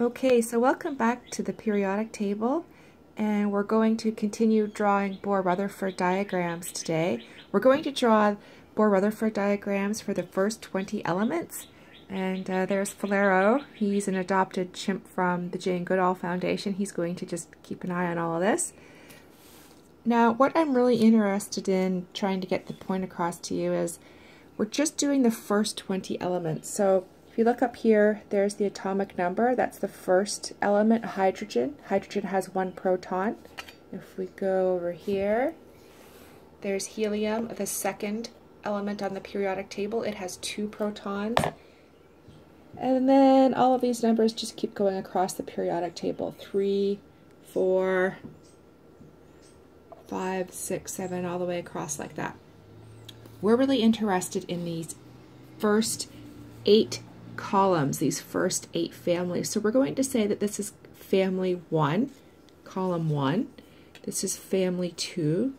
Okay, so welcome back to the periodic table and we're going to continue drawing Bohr-Rutherford diagrams today. We're going to draw Bohr-Rutherford diagrams for the first 20 elements and uh, there's Falero. He's an adopted chimp from the Jane Goodall Foundation. He's going to just keep an eye on all of this. Now what I'm really interested in trying to get the point across to you is we're just doing the first 20 elements. So if you look up here, there's the atomic number. That's the first element, hydrogen. Hydrogen has one proton. If we go over here, there's helium, the second element on the periodic table. It has two protons. And then all of these numbers just keep going across the periodic table. Three, four, five, six, seven, all the way across like that. We're really interested in these first eight columns, these first eight families. So we're going to say that this is family one, column one. This is family two.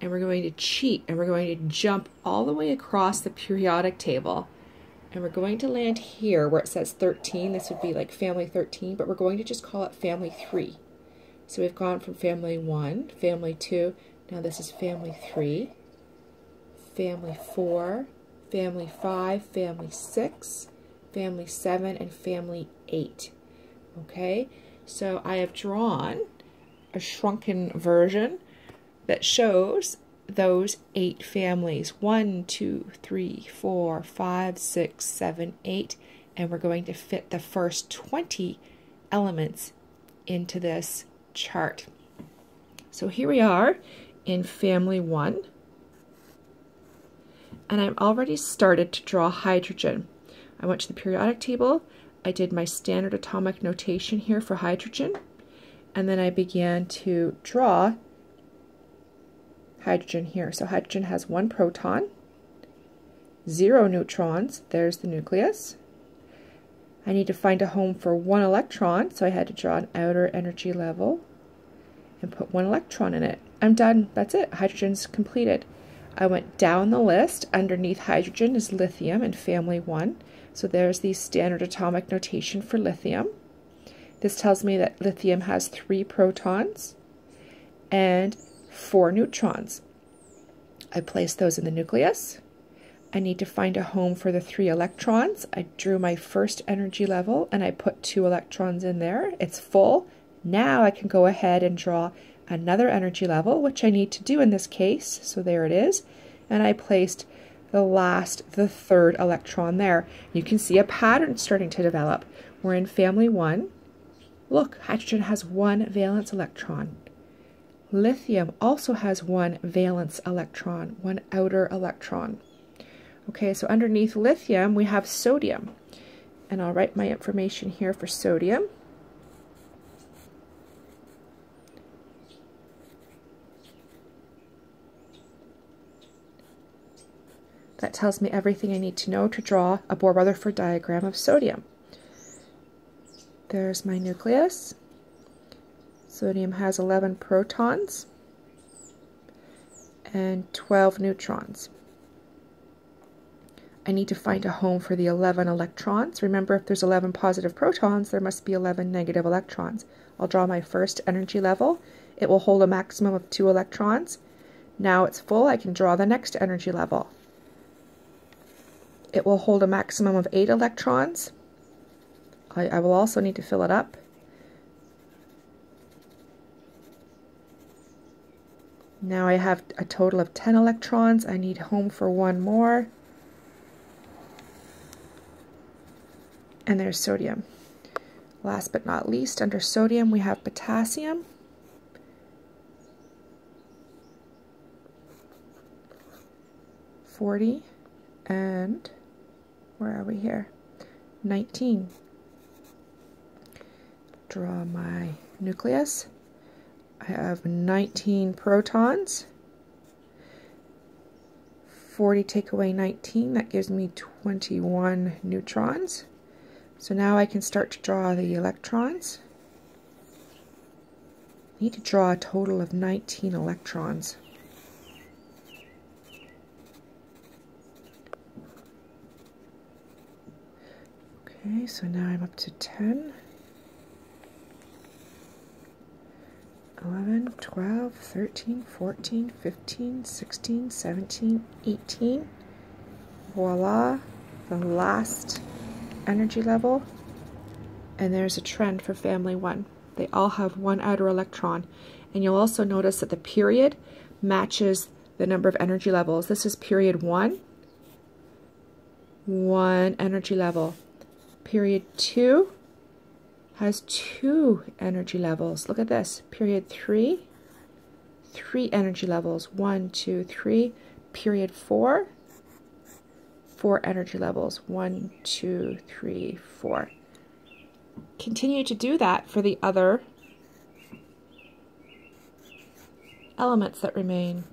And we're going to cheat and we're going to jump all the way across the periodic table. And we're going to land here where it says 13. This would be like family 13, but we're going to just call it family 3. So we've gone from family 1, family 2, now this is family 3, family 4, family 5, family 6, family 7, and family 8. Okay, so I have drawn a shrunken version that shows those eight families. One, two, three, four, five, six, seven, eight. And we're going to fit the first 20 elements into this chart. So here we are in family one and I've already started to draw hydrogen. I went to the periodic table, I did my standard atomic notation here for hydrogen, and then I began to draw hydrogen here. So hydrogen has one proton, zero neutrons, there's the nucleus. I need to find a home for one electron, so I had to draw an outer energy level and put one electron in it. I'm done, that's it, hydrogen's completed. I went down the list. Underneath hydrogen is lithium in family 1. So there's the standard atomic notation for lithium. This tells me that lithium has three protons and four neutrons. I place those in the nucleus. I need to find a home for the three electrons. I drew my first energy level and I put two electrons in there. It's full. Now I can go ahead and draw another energy level, which I need to do in this case. So there it is. And I placed the last, the third electron there. You can see a pattern starting to develop. We're in family one. Look, hydrogen has one valence electron. Lithium also has one valence electron, one outer electron. Okay, so underneath lithium, we have sodium. And I'll write my information here for sodium. That tells me everything I need to know to draw a Bohr-Rutherford diagram of sodium. There's my nucleus. Sodium has 11 protons and 12 neutrons. I need to find a home for the 11 electrons. Remember, if there's 11 positive protons, there must be 11 negative electrons. I'll draw my first energy level. It will hold a maximum of two electrons. Now it's full, I can draw the next energy level. It will hold a maximum of eight electrons. I, I will also need to fill it up. Now I have a total of 10 electrons. I need home for one more. And there's sodium. Last but not least, under sodium we have potassium. Forty and where are we here? 19. Draw my nucleus. I have 19 protons. 40 take away 19, that gives me 21 neutrons. So now I can start to draw the electrons. I need to draw a total of 19 electrons. Okay, so now I'm up to 10, 11, 12, 13, 14, 15, 16, 17, 18. Voila, the last energy level. And there's a trend for family one. They all have one outer electron. And you'll also notice that the period matches the number of energy levels. This is period one, one energy level. Period two has two energy levels. Look at this. Period three, three energy levels. One, two, three. Period four, four energy levels. One, two, three, four. Continue to do that for the other elements that remain.